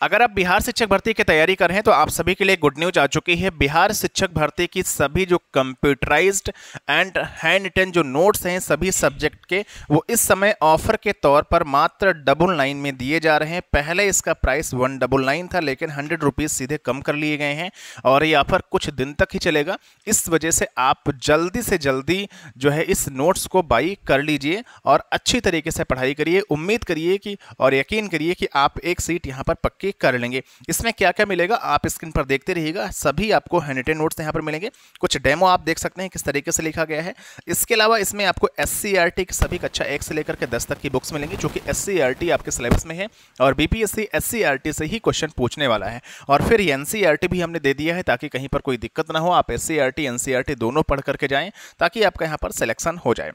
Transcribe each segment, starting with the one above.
अगर आप बिहार शिक्षक भर्ती की तैयारी कर रहे हैं तो आप सभी के लिए गुड न्यूज़ आ चुकी है। बिहार शिक्षक भर्ती की सभी जो कंप्यूटराइज्ड एंड हैंड रिटन जो नोट्स हैं, सभी सब्जेक्ट के, वो इस समय ऑफ़र के तौर पर मात्र डबल नाइन में दिए जा रहे हैं। पहले इसका प्राइस वन डबल नाइन था, लेकिन हंड्रेड रुपीज़ सीधे कम कर लिए गए हैं और ये ऑफ़र कुछ दिन तक ही चलेगा। इस वजह से आप जल्दी से जल्दी जो है इस नोट्स को बाई कर लीजिए और अच्छी तरीके से पढ़ाई करिए। उम्मीद करिए कि और यकीन करिए कि आप एक सीट यहाँ पर पक्की के कर लेंगे। इसमें क्या क्या मिलेगा, आप स्क्रीन पर देखते रहिएगा। सभी आपको हैंड नोट्स यहाँ पर मिलेंगे। कुछ डेमो आप देख सकते हैं, किस तरीके से लिखा गया है। इसके अलावा इसमें आपको एस की सभी कक्षा एक से लेकर के दस तक की बुक्स मिलेंगी, जो कि एस आपके सिलेबस में है और बीपीएससी एस से ही क्वेश्चन पूछने वाला है। और फिर एन भी हमने दे दिया है, ताकि कहीं पर कोई दिक्कत ना हो। आप एस सी दोनों पढ़ करके जाएँ, ताकि आपका यहाँ पर सिलेक्शन हो जाए।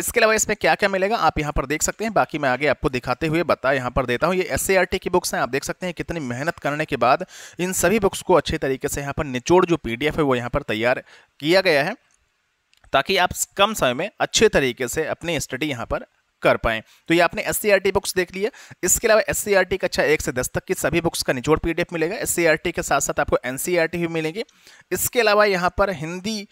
इसके अलावा इसमें क्या क्या मिलेगा, आप यहाँ पर देख सकते हैं। बाकी मैं आगे आपको दिखाते हुए बता यहाँ पर देता हूँ। ये एससीआरटी की बुक्स हैं। आप देख सकते हैं कितनी मेहनत करने के बाद इन सभी बुक्स को अच्छे तरीके से यहाँ पर निचोड़ जो पीडीएफ है वो यहाँ पर तैयार किया गया है, ताकि आप कम समय में अच्छे तरीके से अपनी स्टडी यहाँ पर कर पाएँ। तो ये आपने एससीआरटी बुक्स देख लिया इसके अलावा एस सी आर टी कक्षा एक से दस तक की सभी बुक्स का निचोड़ पीडीएफ मिलेगा। एससीआरटी के साथ साथ आपको एन भी मिलेंगे। इसके अलावा यहाँ पर हिंदी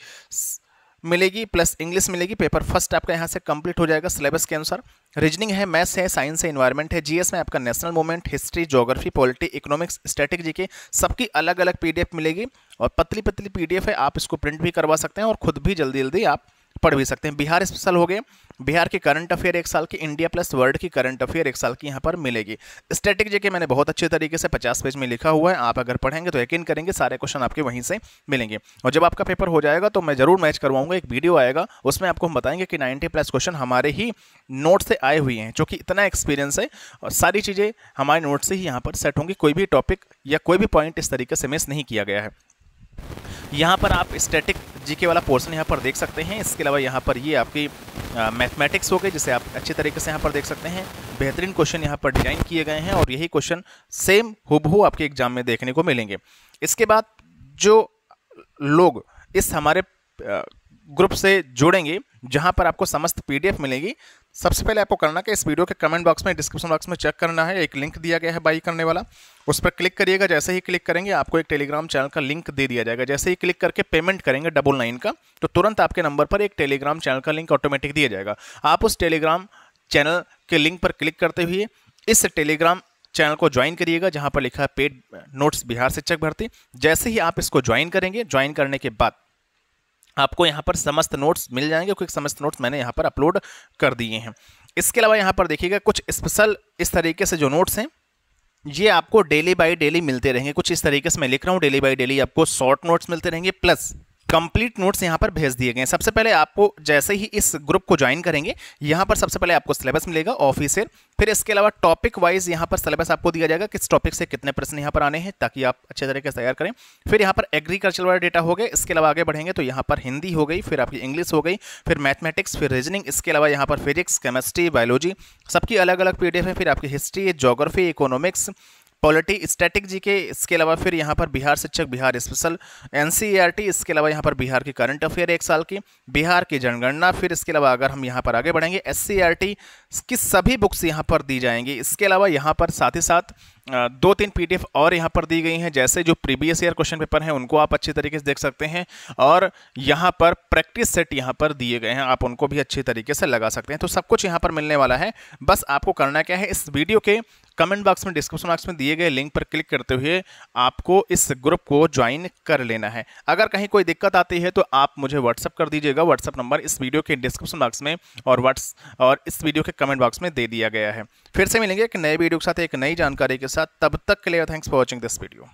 मिलेगी प्लस इंग्लिश मिलेगी पेपर फ़र्स्ट आपका यहाँ से कंप्लीट हो जाएगा सिलेबस के अनुसार। रीजनिंग है मैथ्स है साइंस है इन्वायरमेंट है जीएस में आपका national movement history geography polity economics static GK सबकी अलग अलग पीडीएफ मिलेगी। और पतली पतली पीडीएफ है, आप इसको प्रिंट भी करवा सकते हैं और खुद भी जल्दी जल्दी आप पढ़ भी सकते हैं। बिहार स्पेशल हो गए। बिहार की करंट अफेयर एक साल की इंडिया प्लस वर्ल्ड की करंट अफेयर एक साल की यहाँ पर मिलेगी। स्टैटिक जी के मैंने बहुत अच्छे तरीके से 50 पेज में लिखा हुआ है। आप अगर पढ़ेंगे तो यकीन करेंगे सारे क्वेश्चन आपके वहीं से मिलेंगे। और जब आपका पेपर हो जाएगा तो मैं ज़रूर मैच करवाऊँगा। एक वीडियो आएगा, उसमें आपको हम बताएँगे कि नाइन्टी प्लस क्वेश्चन हमारे ही नोट से आए हुए हैं, जो कि इतना एक्सपीरियंस है। और सारी चीज़ें हमारे नोट से ही यहाँ पर सेट होंगी। कोई भी टॉपिक या कोई भी पॉइंट इस तरीके से मिस नहीं किया गया है। यहाँ पर आप स्टैटिक जीके वाला पोर्शन यहाँ पर देख सकते हैं। इसके अलावा यहाँ पर ये आपकी मैथमेटिक्स हो गए जिसे आप अच्छे तरीके से यहाँ पर देख सकते हैं। बेहतरीन क्वेश्चन यहाँ पर डिज़ाइन किए गए हैं और यही क्वेश्चन सेम हुबहू आपके एग्ज़ाम में देखने को मिलेंगे। इसके बाद जो लोग इस हमारे ग्रुप से जुड़ेंगे, जहाँ पर आपको समस्त पीडीएफ मिलेगी। सबसे पहले आपको करना कि इस वीडियो के कमेंट बॉक्स में डिस्क्रिप्शन बॉक्स में चेक करना है, एक लिंक दिया गया है बाई करने वाला। उस पर क्लिक करिएगा, जैसे ही क्लिक करेंगे, आपको एक टेलीग्राम चैनल का लिंक दे दिया जाएगा। जैसे ही क्लिक करके पेमेंट करेंगे डबल नाइन का तो तुरंत आपके नंबर पर एक टेलीग्राम चैनल का लिंक ऑटोमेटिक दिया जाएगा। आप उस टेलीग्राम चैनल के लिंक पर क्लिक करते हुए इस टेलीग्राम चैनल को ज्वाइन करिएगा, जहाँ पर लिखा है पेड नोट्स बिहार शिक्षक भर्ती। जैसे ही आप इसको ज्वाइन करेंगे ज्वाइन करने के बाद आपको यहाँ पर समस्त नोट्स मिल जाएँगे, क्योंकि समस्त नोट्स मैंने यहाँ पर अपलोड कर दिए हैं। इसके अलावा यहाँ पर देखिएगा, कुछ स्पेशल इस तरीके से जो नोट्स हैं, ये आपको डेली बाय डेली मिलते रहेंगे। कुछ इस तरीके से मैं लिख रहा हूँ डेली बाय डेली आपको शॉर्ट नोट्स मिलते रहेंगे प्लस कंप्लीट नोट्स यहाँ पर भेज दिए गए हैं। सबसे पहले आपको जैसे ही इस ग्रुप को ज्वाइन करेंगे, यहाँ पर सबसे पहले आपको सिलेबस मिलेगा ऑफिसर फिर इसके अलावा टॉपिक वाइज यहाँ पर सिलेबस आपको दिया जाएगा किस टॉपिक से कितने प्रश्न यहाँ पर आने हैं, ताकि आप अच्छे तरीके से तैयार करें। फिर यहाँ पर एग्रीकल्चर वाला डेटा हो गया, इसके अलावा आगे बढ़ेंगे तो यहाँ पर हिंदी हो गई, फिर आपकी इंग्लिश हो गई, फिर मैथमेटिक्स फिर रीजनिंग इसके अलावा यहाँ पर फिजिक्स केमिस्ट्री बायोलॉजी सबकी अलग अलग पी है, फिर आपकी history geography economics polity static G K, इसके अलावा फिर यहाँ पर बिहार शिक्षक, बिहार स्पेशल, एन इसके अलावा यहाँ पर बिहार की करंट अफेयर एक साल की, बिहार की जनगणना, फिर इसके अलावा अगर हम यहाँ पर आगे बढ़ेंगे एससीईआरटी की सभी बुक्स यहाँ पर दी जाएँगी। इसके अलावा यहाँ पर साथ ही साथ दो तीन पीडीएफ और यहाँ पर दी गई हैं, जैसे जो प्रीवियस ईयर क्वेश्चन पेपर हैं, उनको आप अच्छी तरीके से देख सकते हैं और यहाँ पर प्रैक्टिस सेट यहाँ पर दिए गए हैं, आप उनको भी अच्छी तरीके से लगा सकते हैं। तो सब कुछ यहाँ पर मिलने वाला है। बस आपको करना क्या है, इस वीडियो के कमेंट बॉक्स में डिस्क्रिप्शन बॉक्स में दिए गए लिंक पर क्लिक करते हुए आपको इस ग्रुप को ज्वाइन कर लेना है। अगर कहीं कोई दिक्कत आती है तो आप मुझे व्हाट्सअप कर दीजिएगा। व्हाट्सअप नंबर इस वीडियो के डिस्क्रिप्शन बॉक्स में और व्हाट्स और इस वीडियो के कमेंट बॉक्स में दे दिया गया है। फिर से मिलेंगे एक नए वीडियो के साथ, एक नई जानकारी के साथ तब तक के लिए thanks for watching this video